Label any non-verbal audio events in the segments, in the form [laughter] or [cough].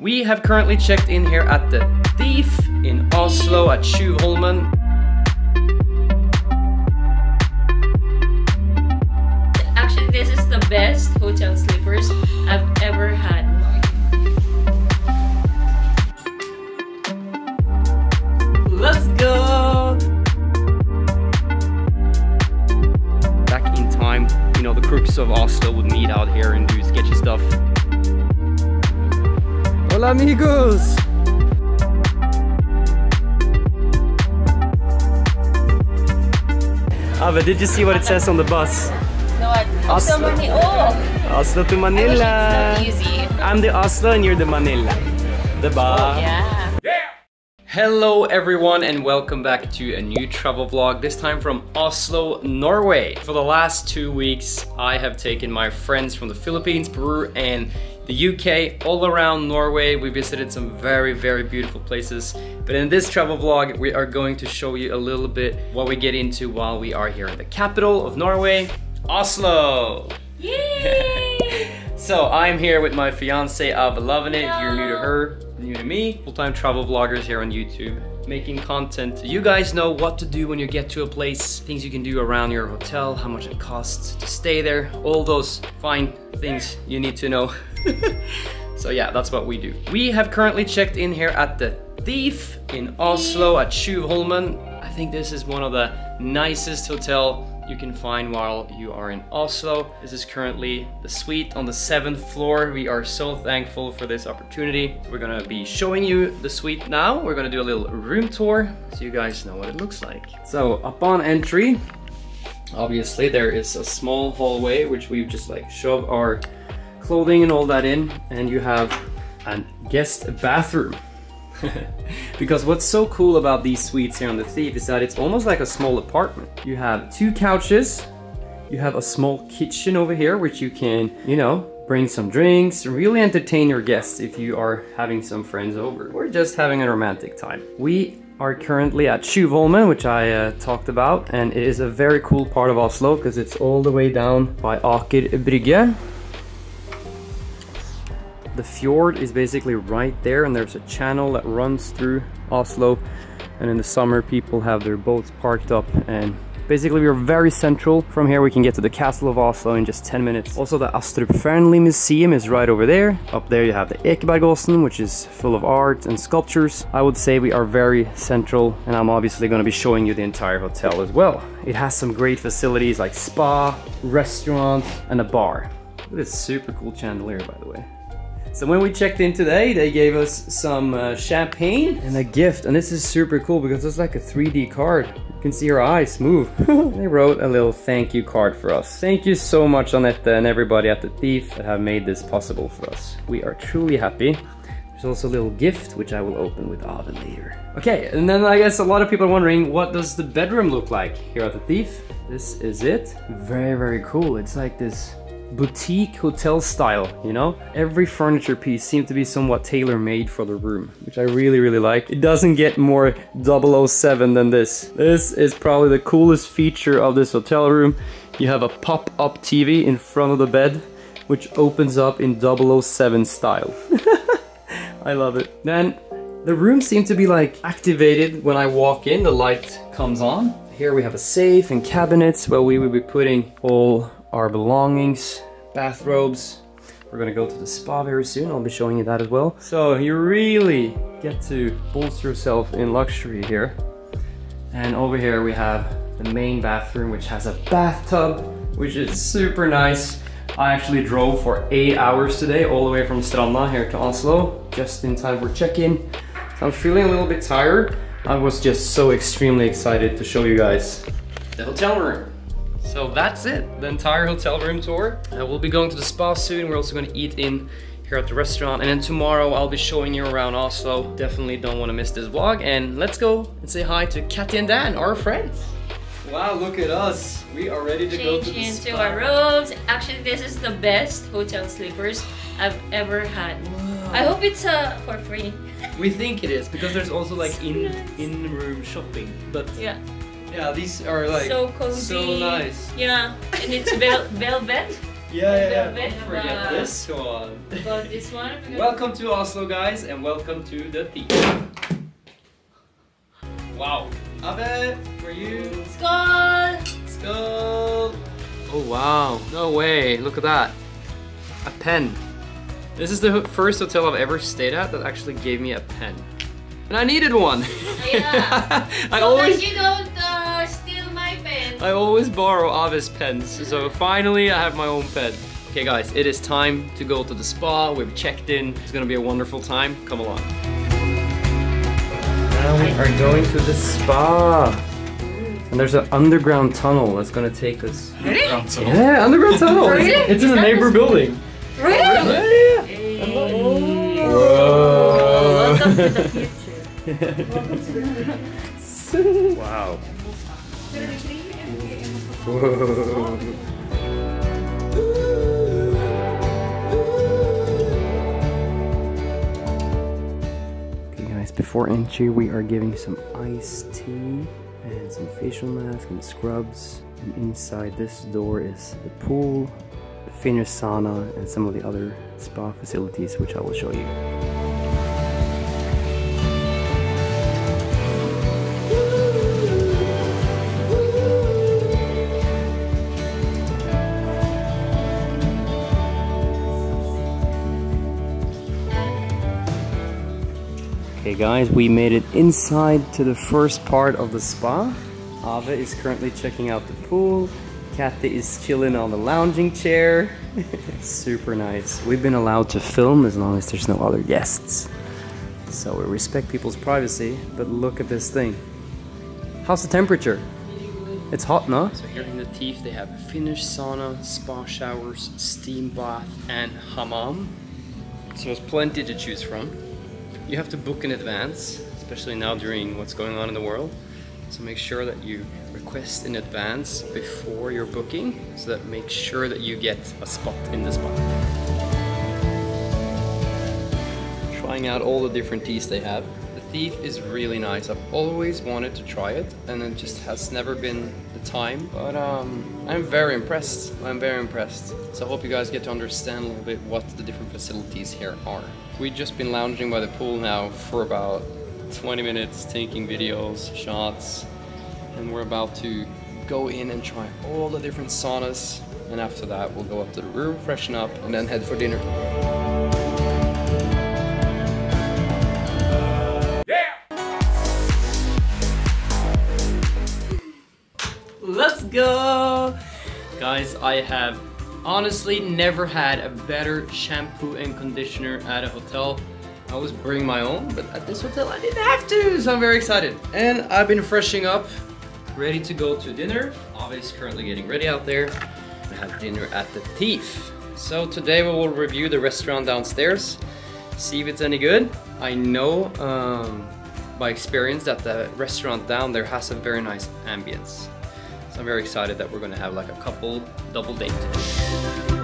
We have currently checked in here at the Thief in Oslo at Tjuvholmen. Actually, this is the best hotel sleepers I've ever had. Let's go! Back in time, you know, the crooks of Oslo would meet out here and do sketchy stuff. Hola amigos! Ah, Ave, did you see what it says on the bus? No, I Oslo. so many. Oh, Oslo to I wish Manila. it's not easy. I'm the Oslo and you're the Manila. The bar. Oh, yeah. Hello everyone and welcome back to a new travel vlog, this time from Oslo, Norway. For the last two weeks, I have taken my friends from the Philippines, Peru and the UK all around Norway. We visited some very, very beautiful places. But in this travel vlog, we are going to show you a little bit what we get into while we are here in the capital of Norway, Oslo. Yay! [laughs] So I'm here with my fiance Ava Loving It. If you're new to her, new to me, full-time travel vloggers here on YouTube, making content. You guys know what to do when you get to a place, things you can do around your hotel, how much it costs to stay there, all those fine things you need to know. [laughs] so yeah, that's what we do. We have currently checked in here at the Thief in Oslo at Tjuvholmen. I think this is one of the nicest hotel you can find while you are in Oslo. This is currently the suite on the seventh floor. We are so thankful for this opportunity. We're gonna be showing you the suite now. We're gonna do a little room tour so you guys know what it looks like. So upon entry, obviously there is a small hallway which we've just like shove our clothing and all that in and you have a guest bathroom. [laughs] because what's so cool about these suites here on the Thief is that it's almost like a small apartment. You have two couches, you have a small kitchen over here which you can, you know, bring some drinks, really entertain your guests if you are having some friends over or just having a romantic time. We are currently at Tjuvholmen, which I uh, talked about, and it is a very cool part of Oslo because it's all the way down by Aker Brygge. The fjord is basically right there and there's a channel that runs through Oslo and in the summer people have their boats parked up and basically we're very central. From here we can get to the castle of Oslo in just 10 minutes. Also the Astrup Fearnley Museum is right over there. Up there you have the Ekebergåsen which is full of art and sculptures. I would say we are very central and I'm obviously going to be showing you the entire hotel as well. It has some great facilities like spa, restaurant and a bar. Look at this super cool chandelier by the way. So when we checked in today, they gave us some uh, champagne and a gift. And this is super cool because it's like a 3D card. You can see her eyes move. [laughs] they wrote a little thank you card for us. Thank you so much, Annette and everybody at The Thief that have made this possible for us. We are truly happy. There's also a little gift, which I will open with Ava later. Okay, and then I guess a lot of people are wondering, what does the bedroom look like here at The Thief? This is it. Very, very cool. It's like this boutique hotel style, you know? Every furniture piece seemed to be somewhat tailor-made for the room, which I really, really like. It doesn't get more 007 than this. This is probably the coolest feature of this hotel room. You have a pop-up TV in front of the bed, which opens up in 007 style. [laughs] I love it. Then the room seemed to be like activated when I walk in, the light comes on. Here we have a safe and cabinets where we will be putting all our belongings, bathrobes. We're gonna go to the spa very soon. I'll be showing you that as well. So you really get to bolster yourself in luxury here. And over here we have the main bathroom, which has a bathtub, which is super nice. I actually drove for eight hours today, all the way from Stranda here to Oslo, just in time for check-in. So I'm feeling a little bit tired. I was just so extremely excited to show you guys the hotel room. So that's it, the entire hotel room tour. Uh, we'll be going to the spa soon. We're also gonna eat in here at the restaurant. And then tomorrow I'll be showing you around Oslo. Definitely don't wanna miss this vlog. And let's go and say hi to Katty and Dan, our friends. Wow, look at us. We are ready to go to the into spa. our robes. Actually, this is the best hotel sleepers I've ever had. I hope it's uh, for free. We think it is because there's also like So in nice. in room shopping. But Yeah, yeah, these are like so cozy. so nice. Yeah, and it's vel [laughs] velvet. Yeah, A bit Don't of forget a- this one. About this one. [laughs] because- Welcome to Oslo, guys, and welcome to the thief. Wow. Ave, for you. Skål! Skull. Oh wow, no way, look at that. A pen. This is the first hotel I've ever stayed at that actually gave me a pen. And I needed one. Oh, yeah. [laughs] I so always that you don't I always borrow Avis pens, so finally I have my own pen. Okay guys, it is time to go to the spa. We've checked in. It's gonna be a wonderful time. Come along. Now we are going to the spa. And there's an underground tunnel that's gonna take us. Really? Yeah, underground tunnel. It's- Really? It's, in Is a neighbor the- building. Really? Yeah, yeah, Whoa. Welcome to the [laughs] future. [laughs] wow. [laughs] Okay guys, before entry we are giving some iced tea and some facial mask and scrubs. And inside this door is the pool, the Finnish sauna and some of the other spa facilities which I will show you. Guys, we made it inside to the first part of the spa. Ava is currently checking out the pool. Katty is chilling on the lounging chair. [laughs] Super nice. We've been allowed to film as long as there's no other guests. So we respect people's privacy, but look at this thing. How's the temperature? It's hot, no? So here in the Thief they have a Finnish sauna, spa showers, steam bath, and hammam. So there's plenty to choose from. You have to book in advance, especially now during what's going on in the world. So make sure that you request in advance before your booking, so that make sure that you get a spot in the spot. Trying out all the different teas they have. The Thief is really nice. I've always wanted to try it, and it just has never been the time. But um, I'm very impressed. I'm very impressed. So I hope you guys get to understand a little bit what the different facilities here are. We've just been lounging by the pool now for about 20 minutes, taking videos, shots, and we're about to go in and try all the different saunas. And after that, we'll go up to the room, freshen up, and then head for dinner. Let's go! Guys, I have honestly never had a better shampoo and conditioner at a hotel. I always bring my own, but at this hotel I didn't have to, so I'm very excited. And I've been freshening up, ready to go to dinner. Ave currently getting ready out there. We have dinner at the Thief. So today we will review the restaurant downstairs, see if it's any good. I know um, by experience that the restaurant down there has a very nice ambience. I'm very excited that we're gonna have like a couple double date.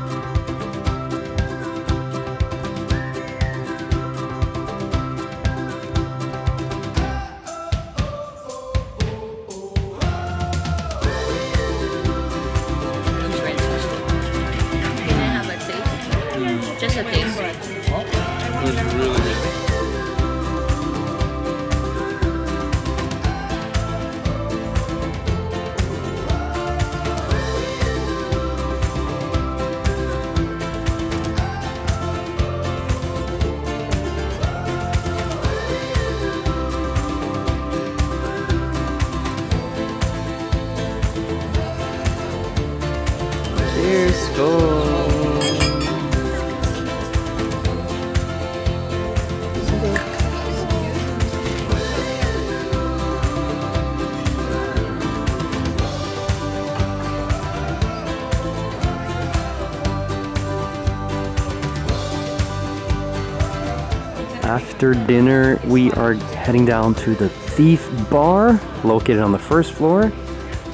After dinner, we are heading down to the Thief Bar, located on the first floor.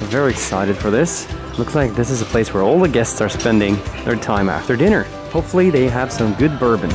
Very excited for this. Looks like this is a place where all the guests are spending their time after dinner. Hopefully, they have some good bourbon.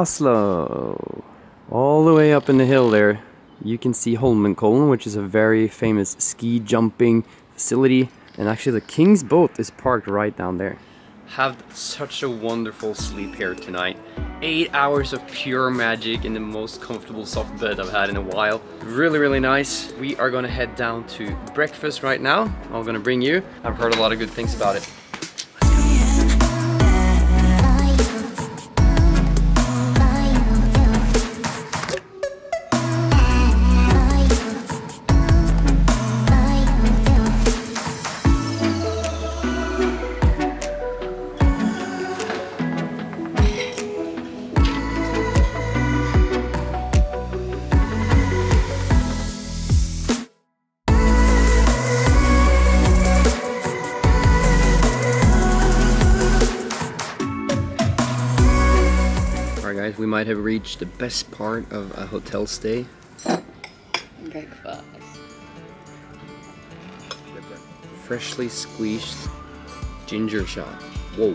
Oslo. All the way up in the hill there, you can see Holmenkollen, which is a very famous ski jumping facility. And actually, the King's boat is parked right down there. Have such a wonderful sleep here tonight. Eight hours of pure magic in the most comfortable soft bed I've had in a while. Really, really nice. We are gonna head down to breakfast right now. I'm gonna bring you. I've heard a lot of good things about it. Reached the best part of a hotel stay. Breakfast. Freshly squeezed ginger shot. Whoa.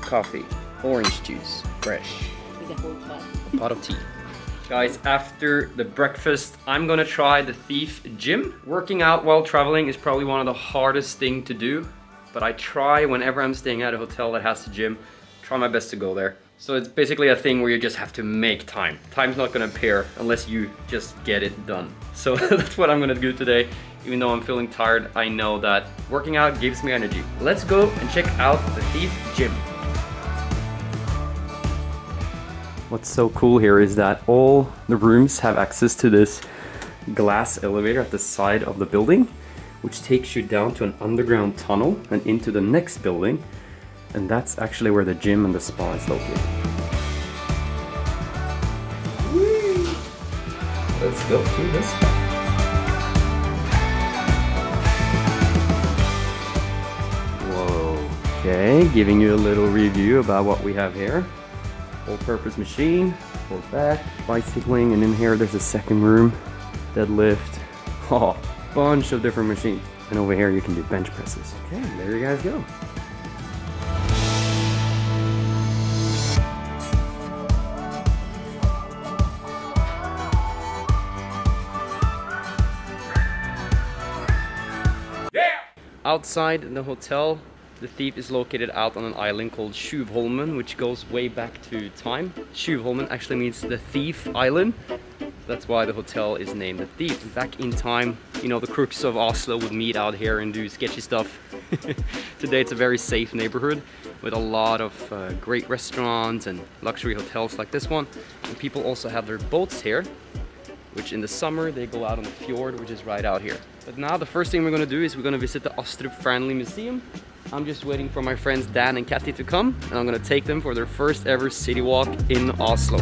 Coffee. Orange juice. Fresh. A pot. A pot of tea. Guys, after the breakfast, I'm gonna try the Thief Gym. Working out while traveling is probably one of the hardest thing to do, but I try whenever I'm staying at a hotel that has a gym, try my best to go there. So it's basically a thing where you just have to make time. Time's not gonna appear unless you just get it done. [laughs] So [laughs] that's what I'm gonna do today. Even though I'm feeling tired, I know that working out gives me energy. Let's go and check out the Thief Gym. What's so cool here is that all the rooms have access to this glass elevator at the side of the building, which takes you down to an underground tunnel and into the next building. And that's actually where the gym and the spa is located. Let's go to the spa. Whoa. Okay, giving you a little review about what we have here. All-purpose machine, for back, bicycling, and in here there's a second room, deadlift, [laughs] oh, bunch of different machines. And over here you can do bench presses. Okay, there you guys go. Outside the hotel, the thief is located out on an island called Tjuvholmen, which goes way back to time. Tjuvholmen actually means the thief island. That's why the hotel is named the Thief. Back in time, you know, the crooks of Oslo would meet out here and do sketchy stuff. [laughs] Today it's a very safe neighborhood with a lot of uh, great restaurants and luxury hotels like this one. And people also have their boats here, which in the summer they go out on the fjord, which is right out here. But now the first thing we're gonna do is we're gonna visit the Astrup Fearnley Museum. I'm just waiting for my friends Dan and Katty to come, and I'm gonna take them for their first ever city walk in Oslo.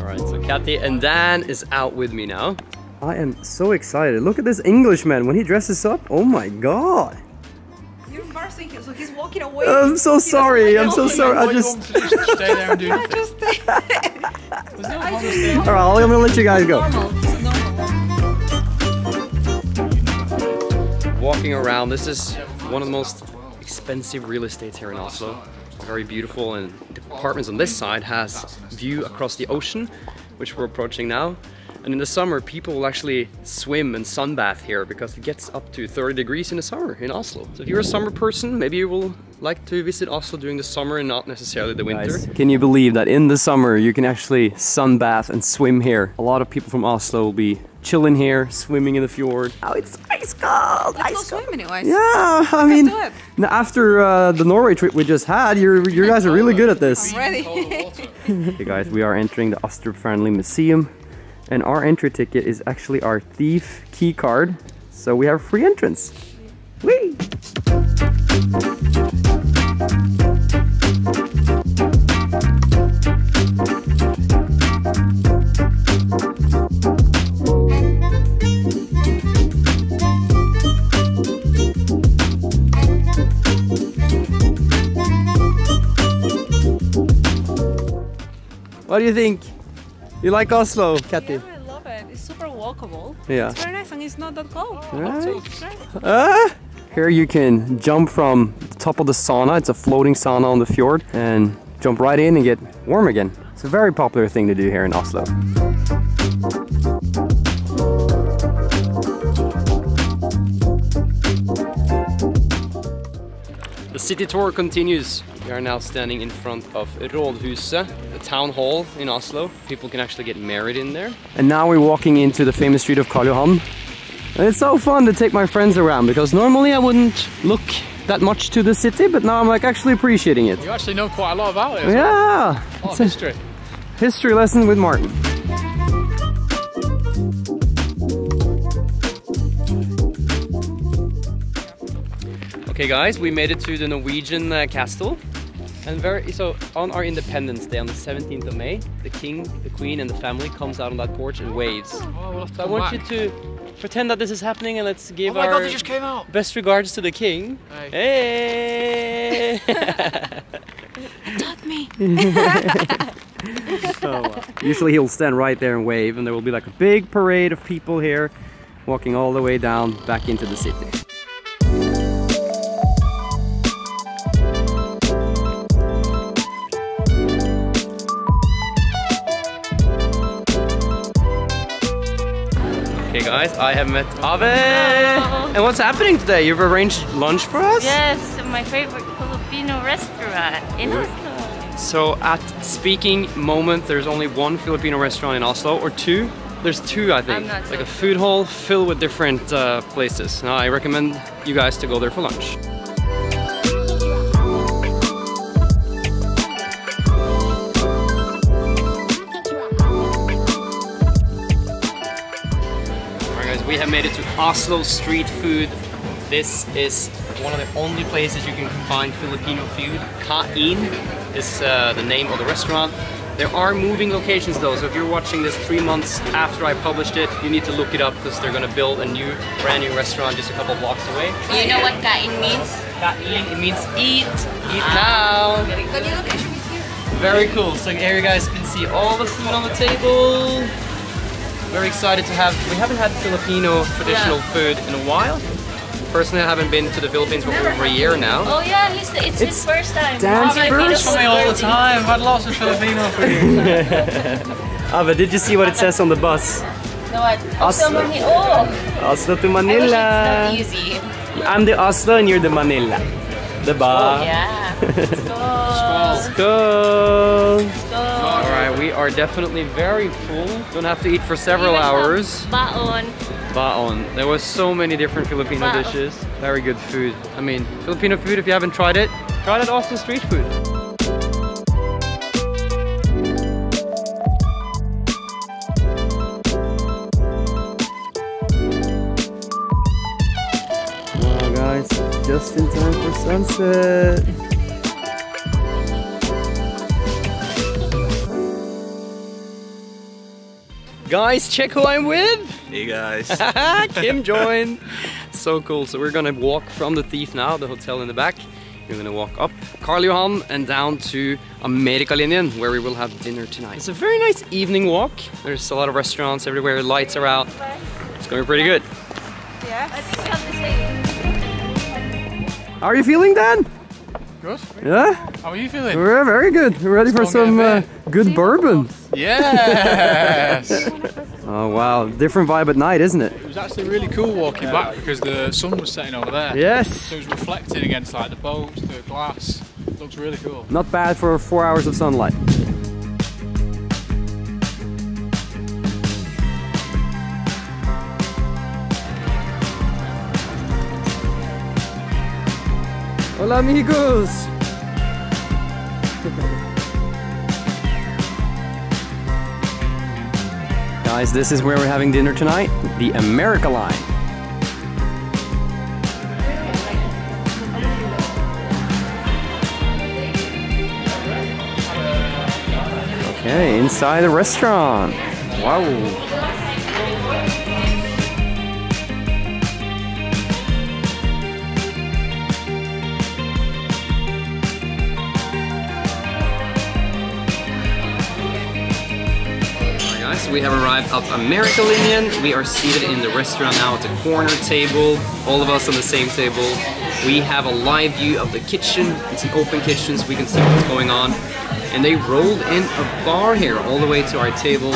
All right, so Katty and Dan is out with me now. I am so excited. Look at this Englishman when he dresses up. Oh my god. You're embarrassing him, so he's walking away. I'm so He sorry. I'm so oh sorry. I just. just stay there and do [laughs] All right, I'm gonna let you guys go. walking around. This is one of the most expensive real estates here in Oslo. Very beautiful and the apartments on this side has view across the ocean, which we're approaching now. And in the summer, people will actually swim and sunbath here because it gets up to 30 degrees in the summer in Oslo. So if you're a summer person, maybe you will like to visit Oslo during the summer and not necessarily the winter. Guys, Can you believe that in the summer you can actually sunbath and swim here? A lot of people from Oslo will be chilling here, swimming in the fjord. Oh, it's ice cold! Let's ice go cold. swim anyways. Yeah, I mean, do it. after uh, the Norway trip we just had, you're, you guys are really good at this. I'm ready. [laughs] Okay guys, we are entering the Astrup Fearnley Museum and our entry ticket is actually our thief key card. So we have free entrance. Whee! What do you think? You like Oslo, Katty? Yeah, I love it. It's super walkable. Yeah. It's very nice and it's not that cold. Right? Ah, Here you can jump from the top of the sauna. It's a floating sauna on the fjord and jump right in and get warm again. It's a very popular thing to do here in Oslo. The city tour continues. We are now standing in front of Rådhuset, the town hall in Oslo. People can actually get married in there. And now we're walking into the famous street of Karl Johan. And it's so fun to take my friends around because normally I wouldn't look that much to the city, but now I'm like actually appreciating it. You actually know quite a lot about it. as well. Yeah, A lot it's of a history. history lesson with Martin. Okay guys, we made it to the Norwegian uh, castle. And very so on our Independence Day on the 17th of May, the king, the queen and the family comes out on that porch and waves. Oh, we'll have to So I want back. you to pretend that this is happening and let's Oh give my our god, they just came out. best regards to the king. Hey. Hey! [laughs] Not me. [laughs] Oh, uh, wow. Usually he'll stand right there and wave, and there will be like a big parade of people here walking all the way down back into the city. Guys, I have met Ave! And what's happening today? You've arranged lunch for us? Yes, my favorite Filipino restaurant in Oslo. So at speaking moment, there's only one Filipino restaurant in Oslo, or two. There's two, I think. Like so a food hall filled with different uh, places. Now I recommend you guys to go there for lunch. Made it to Oslo street food. This is one of the only places you can find Filipino food. Kain is uh, the name of the restaurant. There are moving locations though, so if you're watching this three months after I published it, you need to look it up because they're gonna build a new, brand new restaurant just a couple blocks away. You know what kain means? Kain, it means eat, eat now. The new location is here. Very cool. So here you guys can see all the food on the table. Very excited to have. We haven't had Filipino traditional Yeah. food in a while. Personally, I haven't been to the Philippines for over a year now. Oh yeah, he's, it's, It's his first time. Dan's Filipino oh, first? For me all the time. I've had lots of Filipino food. [laughs] Ava, did you see what it says on the bus? No, what? Oslo. Oslo. Oh, Oslo to I wish Manila. it's not easy. I'm the Oslo and you're the Manila. Diba? Oh, yeah. [laughs] Let's go. Let's go. Alright, we are definitely very full. Don't have to eat for several Even hours. Baon. Baon. There was so many different Filipino Baon. dishes. Very good food. I mean, Filipino food, if you haven't tried it, try it at Oslo street food. Wow, guys, just in time for sunset. Guys, check who I'm with. Hey guys. [laughs] Kim joined. So cool. So we're gonna walk from the Thief now, the hotel in the back. We're gonna walk up Karl Johan and down to Amerikalinjen where we will have dinner tonight. It's a very nice evening walk. There's a lot of restaurants everywhere, lights are out. It's gonna be pretty good. Yeah. I think we have the same. How are you feeling, Dan? Good. Yeah, How are you feeling? we're very good. We're ready for Let's go some uh, good bourbon. Yes. [laughs] Oh wow, different vibe at night, isn't it? It was actually really cool walking back because the sun was setting over there. Yes. So it was reflecting against like the boats, the glass. looks really cool. Not bad for four hours of sunlight. Hola amigos! Guys, this is where we're having dinner tonight, the America Line. Okay, inside the restaurant. Wow. Alright guys, we have arrived at Amerikalinjen. We are seated in the restaurant now at the corner table, all of us on the same table. We have a live view of the kitchen. It's an open kitchen so we can see what's going on. And they rolled in a bar here all the way to our table.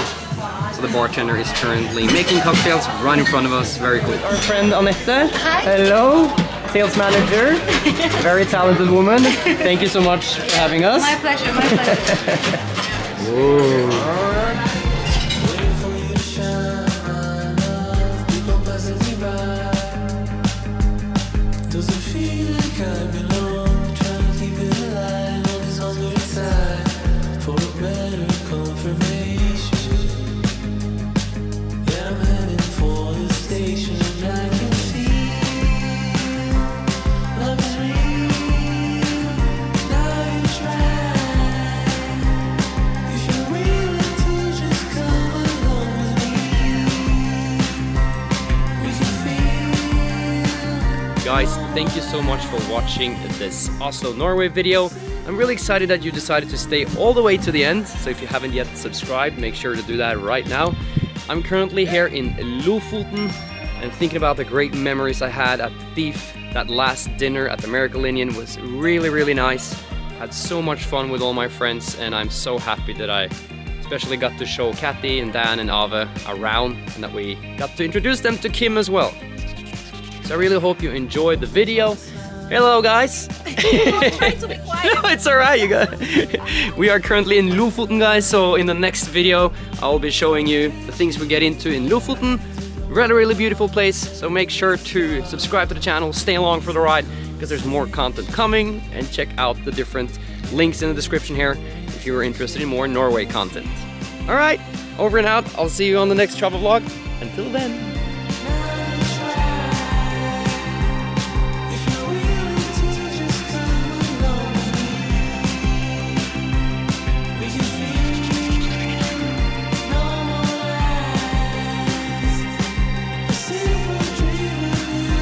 So the bartender is currently making cocktails right in front of us. Very cool. Our friend Annette. Hi. Hello. Sales manager. [laughs] Very talented woman. Thank you so much for having us. My pleasure, my pleasure. [laughs] Whoa. Guys, thank you so much for watching this Oslo, Norway video. I'm really excited that you decided to stay all the way to the end. So if you haven't yet subscribed, make sure to do that right now. I'm currently here in Lofoten and thinking about the great memories I had at Thief. That last dinner at the Amerikalinjen was really, really nice. Had so much fun with all my friends and I'm so happy that I especially got to show Katty and Dan and Ava around and that we got to introduce them to Kim as well. So I really hope you enjoyed the video. Hello guys! [laughs] Try to be [laughs] quiet. no, it's alright you guys. [laughs] we are currently in Lofoten guys, so in the next video I will be showing you the things we get into in Lofoten. Really, really beautiful place, so make sure to subscribe to the channel, stay along for the ride, because there's more content coming, and check out the different links in the description here if you are interested in more Norway content. Alright, over and out, I'll see you on the next travel vlog. Until then.